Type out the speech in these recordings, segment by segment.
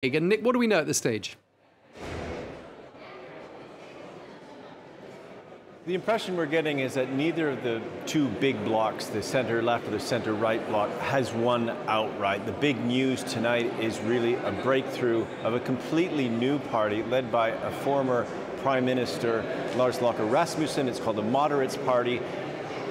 Nick, what do we know at this stage? The impression we're getting is that neither of the two big blocks, the center left or the center right block, has won outright. The big news tonight is really a breakthrough of a completely new party led by a former Prime Minister, Lars Løkke Rasmussen. It's called the Moderates Party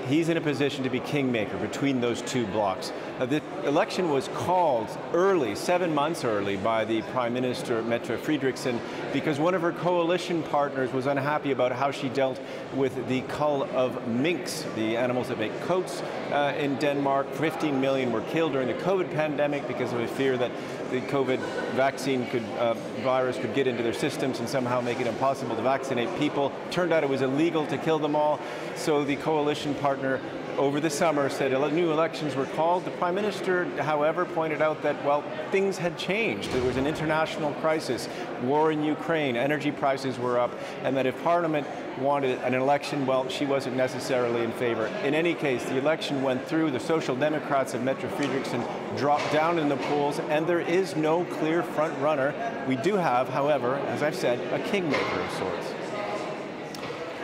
he's in a position to be kingmaker between those two blocks. Uh, the election was called early, seven months early, by the Prime Minister, Mette Frederiksen, because one of her coalition partners was unhappy about how she dealt with the cull of minks, the animals that make coats uh, in Denmark. 15 million were killed during the COVID pandemic because of a fear that the COVID vaccine could, uh, virus could get into their systems and somehow make it impossible to vaccinate people. Turned out it was illegal to kill them all, so the coalition partner over the summer said new elections were called. The Prime Minister, however, pointed out that, well, things had changed. There was an international crisis, war in Ukraine, energy prices were up, and that if Parliament wanted an election, well, she wasn't necessarily in favor. In any case, the election went through. The Social Democrats of Mette Frederiksen dropped down in the polls, and there is no clear front runner. We do have, however, as I've said, a kingmaker of sorts.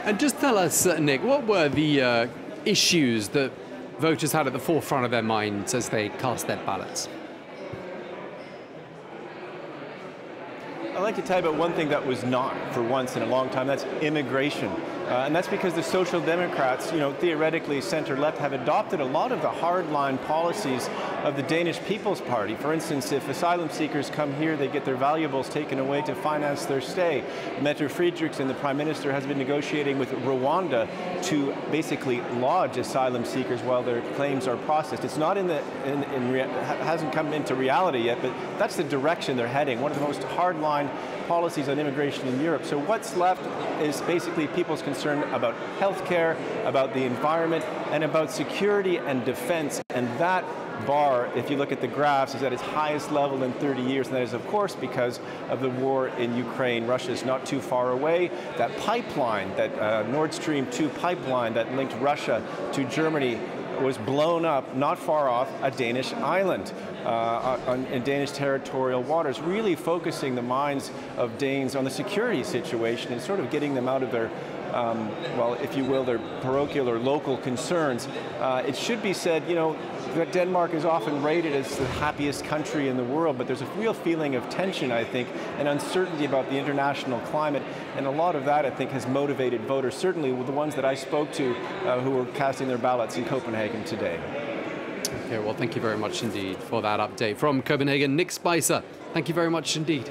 And just tell us, uh, Nick, what were the uh, issues that voters had at the forefront of their minds as they cast their ballots? I'd like to tell you about one thing that was not for once in a long time, that's immigration. Uh, and that's because the Social Democrats, you know, theoretically center-left, have adopted a lot of the hardline policies of the Danish People's Party. For instance, if asylum seekers come here, they get their valuables taken away to finance their stay. Mette Frederiksen, the Prime Minister, has been negotiating with Rwanda to basically lodge asylum seekers while their claims are processed. It's not in the, in, in hasn't come into reality yet, but that's the direction they're heading. One of the most hardline policies on immigration in Europe. So what's left is basically people's concern about healthcare, about the environment, and about security and defense. And that bar, if you look at the graphs, is at its highest level in 30 years, and that is, of course, because of the war in Ukraine. Russia is not too far away. That pipeline, that uh, Nord Stream 2 pipeline that linked Russia to Germany was blown up not far off a Danish island on, in Danish territorial waters, really focusing the minds of Danes on the security situation and sort of getting them out of their um, well, if you will, their parochial or local concerns. Uh, it should be said, you know, that Denmark is often rated as the happiest country in the world, but there's a real feeling of tension, I think, and uncertainty about the international climate, and a lot of that, I think, has motivated voters, certainly the ones that I spoke to uh, who were casting their ballots in Copenhagen today. Okay, well, thank you very much indeed for that update from Copenhagen. Nick Spicer, thank you very much indeed.